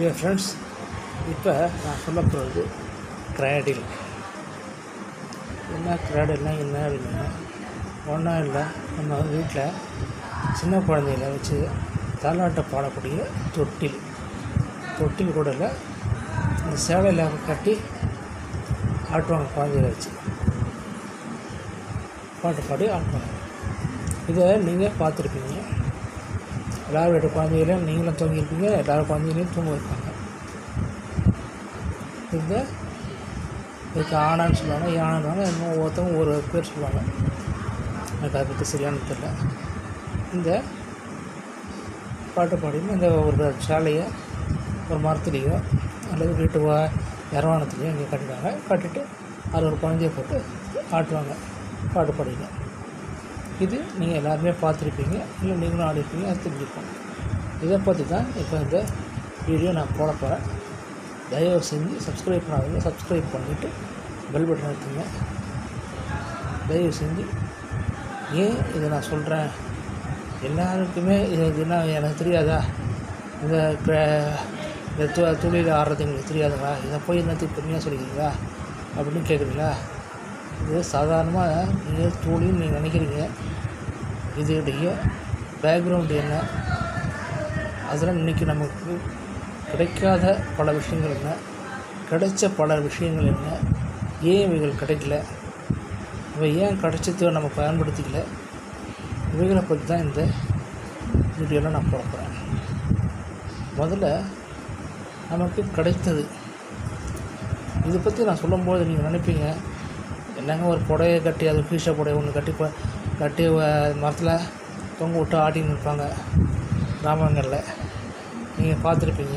Dear friends இப்போ நான் சொல்ல போகிறது கிராடில். என்ன கிராடில்னா என்ன அப்படின்னா ஒன்றும் இல்லை நம்ம வீட்டில் சின்ன குழந்தைகள வச்சு தாலாட்ட பாடக்கூடிய தொட்டில். தொட்டில் கூட இல்லை இந்த சேலையில் கட்டி ஆட்டுவாங்க குழந்தைகள வச்சு. பாட்டு பாடி ஆட்டுவாங்க. இதை நீங்கள் பார்த்துருப்பீங்க. எல்லாரும் வீட்டு குழந்தைகளையும் நீங்களும் தூங்கியிருப்பீங்க எல்லாரும் குழந்தைகளையும் தூங்க வைப்பாங்க. இந்த இதுக்கு ஆனான்னு சொல்லுவாங்க யானான்னு இன்னும் ஒவ்வொருத்தவங்க ஒரு பேர் சொல்லுவாங்க. எனக்கு அதை பற்றி சரியான தெரியல. இந்த பாட்டு பாடியும் இந்த ஒரு சாலையை ஒரு மரத்துலேயோ அல்லது வீட்டு வா இரவானத்துலேயோ இங்கே கட்டிடுவாங்க கட்டிட்டு அதில் ஒரு குழந்தைய போட்டு ஆட்டுவாங்க பாட்டு பாடிங்க இது நீங்கள் எல்லாருமே பார்த்துருப்பீங்க. இல்லை நீங்களும் ஆடிருப்பீங்க. அது தெரிஞ்சுப்போம். இதை பற்றி தான் இப்போ இந்த வீடியோ நான் போட போகிறேன் தயவு செஞ்சு சப்ஸ்கிரைப் பண்ணாதீங்க. சப்ஸ்கிரைப் பண்ணிவிட்டு பெல் பட்டன் எடுத்துங்க தயவு செஞ்சு ஏன் இதை நான் சொல்கிறேன் எல்லாருக்குமே இது இதுனா எனக்கு தெரியாதா? இந்த க- இந்த து துளியில் ஆடுறது எங்களுக்கு தெரியாதுங்களா? இதை போய் என்னத்துக்கு பெருமையாக சொல்லிக்கிறீங்களா? அப்படின்னு கேட்குறீங்களா இது சாதாரணமாக நீங்கள் தூளின்னு நீங்கள் நினைக்கிறீங்க. இதோடைய பேக்ரவுண்டு என்ன? அதெல்லாம் இன்றைக்கி நமக்கு கிடைக்காத பல விஷயங்கள் என்ன? கிடைச்ச பல விஷயங்கள் என்ன? ஏன் இவைகள் கிடைக்கல? இவை ஏன் கிடைச்சதோ நம்ம பயன்படுத்திக்கல? இவைகளை பற்றி தான் இந்த வீடியோவில் நான் பார்க்குறேன் போகிறேன் முதல்ல நமக்கு கிடைத்தது. இதை பற்றி நான் சொல்லும்போது நீங்கள் நினைப்பீங்க என்னங்க ஒரு புடையை கட்டி அது பீஷா புடைய ஒன்று கட்டி கட்டி மரத்தில் தொங்க விட்டு ஆட்டின்னு இருப்பாங்க கிராமங்களில். நீங்கள் பார்த்துருப்பீங்க.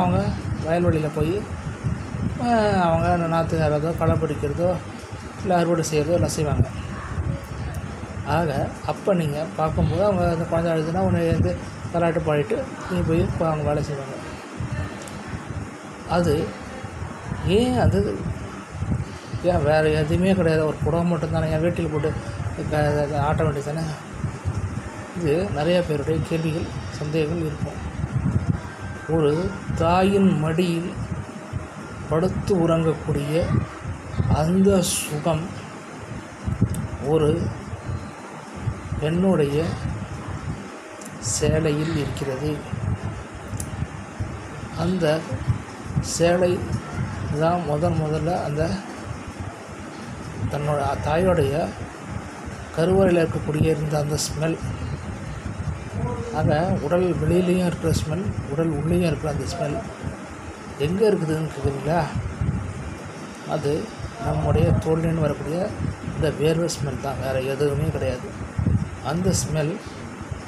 அவங்க வயல்வெளியில் போய் அவங்க அந்த நாற்று நடுறதோ களை பிடிக்கிறதோ இல்லை அறுவடை செய்கிறதோ எல்லாம் செய்வாங்க. ஆக அப்போ நீங்கள் பார்க்கும்போது அவங்க அந்த குழந்தை அழுதுன்னா உன்னை வந்து தலாட்டு பாடிட்டு நீ போய் அவங்க வேலை செய்வாங்க. அது ஏன் அது ஏன் வேறு எதுவுமே கிடையாது. ஒரு புடவை மட்டும் தானே என் வீட்டில் போட்டு ஆட்ட வேண்டியது தானே? இது நிறையா பேருடைய கேள்விகள் சந்தேகங்கள் இருக்கும். ஒரு தாயின் மடியில் படுத்து உறங்கக்கூடிய அந்த சுகம் ஒரு பெண்ணுடைய சேலையில் இருக்கிறது. அந்த சேலை தான் முதன் முதல்ல அந்த தன்னோட தாயோடைய கருவறையில் இருக்கக்கூடிய இருந்த அந்த ஸ்மெல் ஆக உடல் வெளியிலையும் இருக்கிற ஸ்மெல் உடல் உள்ளேயும் இருக்கிற அந்த ஸ்மெல் எங்கே இருக்குதுன்னு கேட்குறீங்களா அது நம்முடைய தோல்லின்னு வரக்கூடிய இந்த வேர்வை ஸ்மெல் தான். வேறு எதுவுமே கிடையாது. அந்த ஸ்மெல்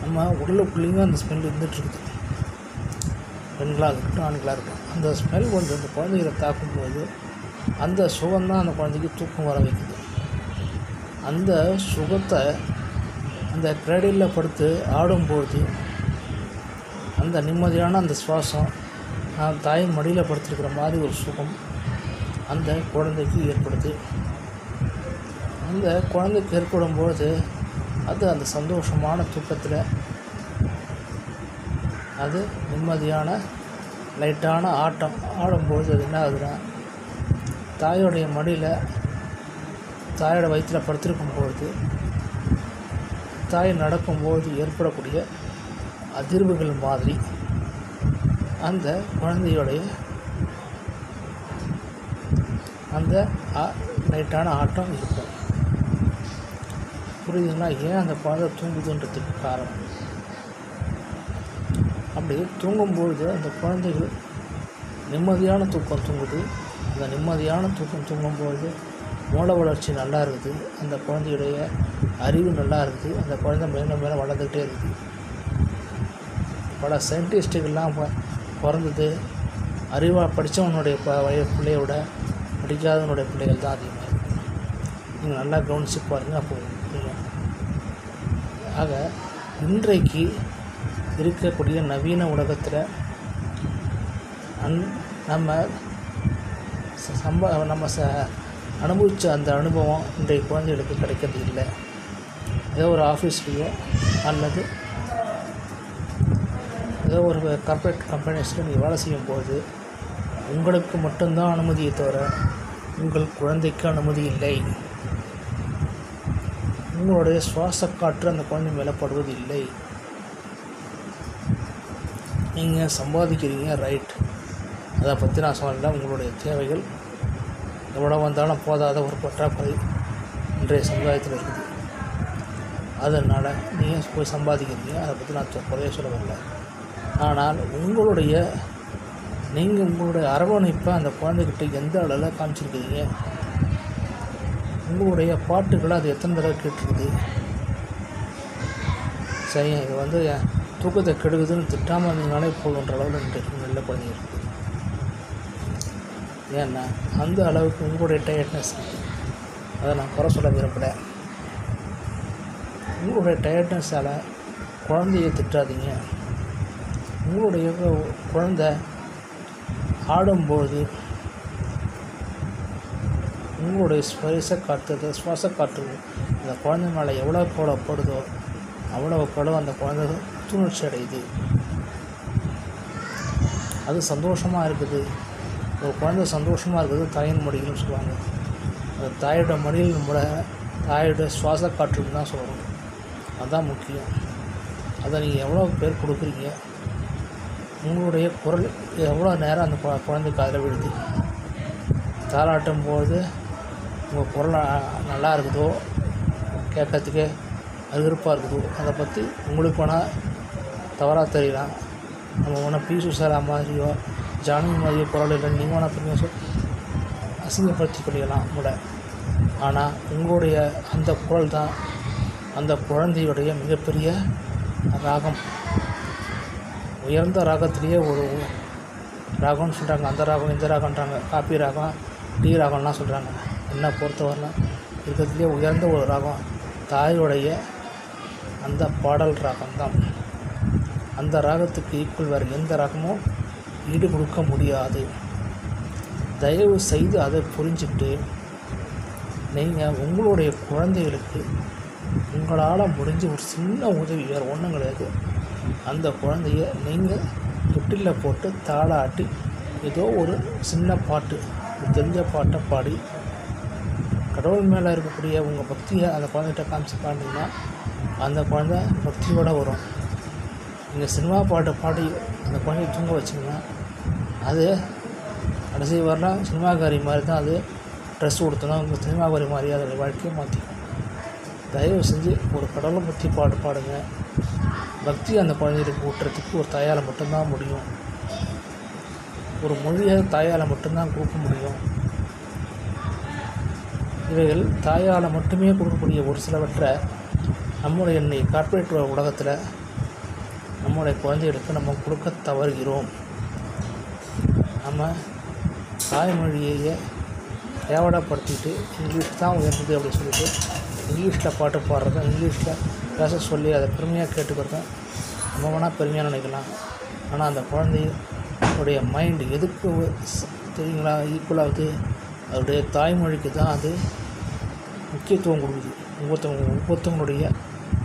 நம்ம உடலுக்குள்ளேயும் அந்த ஸ்மெல் இருந்துகிட்ருக்குது பெண்களாக இருக்கட்டும் ஆண்களாக இருக்கட்டும் அந்த ஸ்மெல் வந்து அந்த குழந்தைகளை தாக்கும்போது அந்த சுகம்தான் அந்த குழந்தைக்கு தூக்கம் வர வைக்குது. அந்த சுகத்தை அந்த கிரேடியில் படுத்து ஆடும்போது அந்த நிம்மதியான அந்த சுவாசம் தாய் மடியில் படுத்திருக்கிற மாதிரி ஒரு சுகம் அந்த குழந்தைக்கு ஏற்படுது. அந்த குழந்தைக்கு ஏற்படும்போது அது அந்த சந்தோஷமான தூக்கத்தில் அது நிம்மதியான லைட்டான ஆட்டம். ஆடும்போது அது என்ன ஆகுதுன்னா தாயோடைய மடியில் தாயோட வயிற்றில் படுத்திருக்கும் பொழுது தாய் நடக்கும்போது ஏற்படக்கூடிய அதிர்வுகள் மாதிரி அந்த குழந்தையோடைய அந்த ஆ- லைட்டான ஆட்டம் இருக்கும். புரியுதுங்களா? ஏன் அந்த குழந்தை தூங்குதுன்றதுக்கு காரணம்? அப்படி தூங்கும்பொழுது அந்த குழந்தைகள் நிம்மதியான தூக்கம் தூங்குது. அந்த நிம்மதியான தூக்கம் தூங்கும்போது மூளை வளர்ச்சி நல்லா இருக்குது. அந்த குழந்தையுடைய அறிவு நல்லா இருக்குது. அந்த குழந்தை மேலும் மேலும் வளர்ந்துக்கிட்டே இருக்குது. பல சயின்டிஸ்ட்டுகள்லாம் ப- பிறந்தது. அறிவாக படித்தவனுடைய ப பிள்ளையோட படிக்காதவனுடைய பிள்ளைகள் தான் அதிகமாக இருக்குது நீங்கள் நல்லா கவனித்து பாருங்கள் அப்போ ஆக இன்றைக்கு இருக்கக்கூடிய நவீன உலகத்தில் அந் நம்ம சம்ப நம்ம ச அனுபவித்த அந்த அனுபவம் இன்றைய குழந்தைகளுக்கு கிடைக்கிறது இல்லை. ஏதோ ஒரு ஆஃபீஸ்லேயோ அல்லது ஏதோ ஒரு கார்ப்பரேட் கம்பெனிஸில் நீங்கள் வேலை செய்யும் போது உங்களுக்கு மட்டும்தான் அனுமதியை தவிர உங்கள் குழந்தைக்கு அனுமதி இல்லை. உங்களுடைய சுவாச காற்று அந்த குழந்தை மேலே படுவது இல்லை நீங்கள் சம்பாதிக்கிறீங்க ரைட் அதை பற்றி நான் சொல்லல. உங்களுடைய தேவைகள் எவ்வளோ வந்தாலும் போதாத ஒரு பற்றாக்குறை இன்றைய சமுதாயத்தில் இருக்குது. அதனால் நீங்கள் போய் சம்பாதிக்கிறீங்க. அதை பற்றி நான் குறைய சொல்ல வரல. ஆனால் உங்களுடைய நீங்கள் உங்களுடைய அரவணைப்பை அந்த குழந்தைகிட்ட எந்த அளவில் காமிச்சிருக்கிறீங்க? உங்களுடைய பாட்டுகளை அது எத்தனை தடவை கேட்டிருக்குது? சரி இது வந்து தூக்கத்தை கெடுக்குதுன்னு திட்டாமல் இருந்தீங்கனாலே போதுன்ற அளவில் நல்ல குழந்தைங்க இருக்குது ஏன்னா அந்த அளவுக்கு உங்களுடைய டயர்ட்னஸ் அதை நான் குறை சொல்ல விரும்பலை. உங்களுடைய டயர்ட்னஸால் குழந்தைய திட்டாதீங்க. உங்களுடைய குழந்த ஆடும்போது உங்களுடைய ஸ்பரிச காற்று சுவாச காற்று அந்த குழந்தை மேலே எவ்வளோ கோலப்படுதோ அவ்வளோ கோலம் அந்த குழந்தை புத்துணர்ச்சி அடையுது. அது சந்தோஷமாக இருக்குது. ஒரு குழந்தை சந்தோஷமாக இருக்குது தாயின் மடியில்னு சொல்லுவாங்க. அந்த தாயோட மடியில் முட தாயோட சுவாச காற்றுன்னு தான் சொல்லணும். அதுதான் முக்கியம். அதை நீங்கள் எவ்வளோ பேர் கொடுக்குறீங்க? உங்களுடைய குரல் எவ்வளோ நேரம் அந்த குழந்தை காதில் விழுது தாளாட்டும் போது உங்கள் குரல் நல்லா இருக்குதோ? கேட்கறதுக்கே அருவருப்பாக இருக்குதோ? அதை பற்றி உங்களுக்கு வேணால் தவறாக தெரியலாம். நம்ம ஒன்றும் பி. சுசாரா மாதிரியோ ஜானகி மாதிரியோ குரல் இல்லை நீங்கள் வேணால் சொல் அசிங்கப்படுத்தி கொள்ளலாம் கூட ஆனால் உங்களுடைய அந்த குரல் தான் அந்த குழந்தையுடைய மிகப்பெரிய ராகம். உயர்ந்த ராகத்திலேயே ஒரு ராகம்னு சொல்கிறாங்க அந்த ராகம் இந்த ராகன்றாங்க காப்பி ராகம் டீ ராகம்லாம் சொல்கிறாங்க என்ன பொறுத்தவரை இருக்கிறதுலேயே உயர்ந்த ஒரு ராகம். தாயுடைய அந்த பாடல் ராகம்தான். அந்த ராகத்துக்கு ஈக்குவல் வேறு எந்த ராகமும் ஈடு கொடுக்க முடியாது. தயவு செய்து அதை புரிஞ்சுட்டு நீங்கள் உங்களுடைய குழந்தைகளுக்கு உங்களால் முடிஞ்ச ஒரு சின்ன உதவி வேறு ஒன்றும் கிடையாது. அந்த குழந்தைய நீங்கள் தொட்டிலில் போட்டு தாளாட்டி ஏதோ ஒரு சின்ன பாட்டு தெரிஞ்ச பாட்டை பாடி கடவுள் மேலே இருக்கக்கூடிய உங்கள் பக்தியை அந்த குழந்தைகிட்ட காமிச்சு பாண்டிங்கன்னா அந்த குழந்தை பக்தியோடு வரும். நீங்கள் சினிமா பாட்டை பாடி அந்த குழந்தைய தூங்க வச்சிங்கன்னா அது கடைசி வரலாம் சினிமாக்காரி மாதிரி தான் அது ட்ரெஸ் கொடுத்தனா உங்கள் சினிமாக்காரி மாதிரி அதோடய வாழ்க்கையை மாற்றிக்கும் தயவு செஞ்சு ஒரு கடவுளை பற்றி பாட்டு பாடுங்க. பக்தி அந்த குழந்தைகளுக்கு ஊட்டுறதுக்கு ஒரு தாயால் மட்டும்தான் முடியும். ஒரு மொழியை தாயால் மட்டும்தான் கொடுக்க முடியும். இவைகள் தாயால் மட்டுமே கொடுக்கக்கூடிய ஒரு சிலவற்றை நம்முடைய இன்னைக்கு கார்ப்பரேட் உலகத்தில் நம்முடைய குழந்தைகளுக்கு நம்ம கொடுக்க தவறுகிறோம். நம்ம தாய்மொழியையே கேவலப்படுத்திட்டு இங்கிலீஷ் தான் உயர்ந்தது அப்படின்னு சொல்லிட்டு இங்கிலீஷில் பாட்டு பாடுறதும் இங்கிலீஷில் பேச சொல்லி அதை பெருமையாக கேட்டுக்கிறதும் நம்ம வேணால் பெருமையாக நினைக்கலாம். ஆனால் அந்த குழந்தையுடைய மைண்டு எதுக்கு தெரியுங்களா? ஈக்குவலாகுது அவருடைய தாய்மொழிக்கு தான் அது முக்கியத்துவம் கொடுக்குது. ஒவ்வொருத்தவங்க ஒவ்வொருத்தவங்களுடைய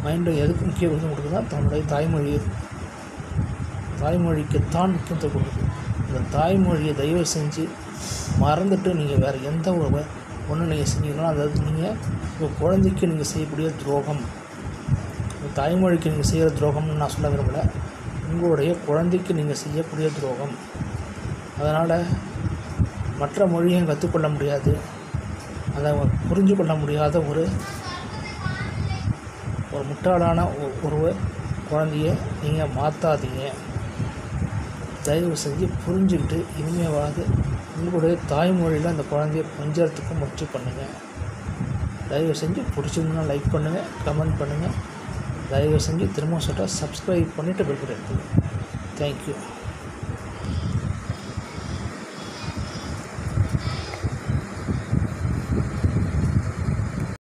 மைண்டு எதுக்கு முக்கியத்துவம் கொடுக்குதுன்னா தன்னுடைய தாய்மொழி தாய்மொழிக்குத்தான் முக்கியத்துவம் கொடுக்குது. இந்த தாய்மொழியை தயவு செஞ்சு மறந்துட்டு நீங்கள் வேறு எந்த ஒரு ஒன்று நீங்கள் செஞ்சீங்கன்னா அதாவது நீங்கள் உங்கள் குழந்தைக்கு நீங்கள் செய்யக்கூடிய துரோகம் தாய்மொழிக்கு நீங்கள் செய்கிற துரோகம்னு நான் சொல்ல விரும்பலை. உங்களுடைய குழந்தைக்கு நீங்கள் செய்யக்கூடிய துரோகம். அதனால் மற்ற மொழியும் கற்றுக்கொள்ள முடியாது. அதை புரிஞ்சு கொள்ள முடியாத ஒரு ஒரு முட்டாளான ஒரு குழந்தைய நீங்கள் மாற்றாதீங்க தயவு செஞ்சு புரிஞ்சுக்கிட்டு இனிமேவாது உங்களுடைய தாய்மொழியில் அந்த குழந்தைய கொஞ்சறதுக்கு முயற்சி பண்ணுங்கள் தயவு செஞ்சு பிடிச்சிருந்தா லைக் பண்ணுங்கள் கமெண்ட் பண்ணுங்கள் தயவு செஞ்சு திரும்ப சொல்லிட்டா சப்ஸ்கிரைப் பண்ணிவிட்டு பெல் பட்டன் தேங்க்யூ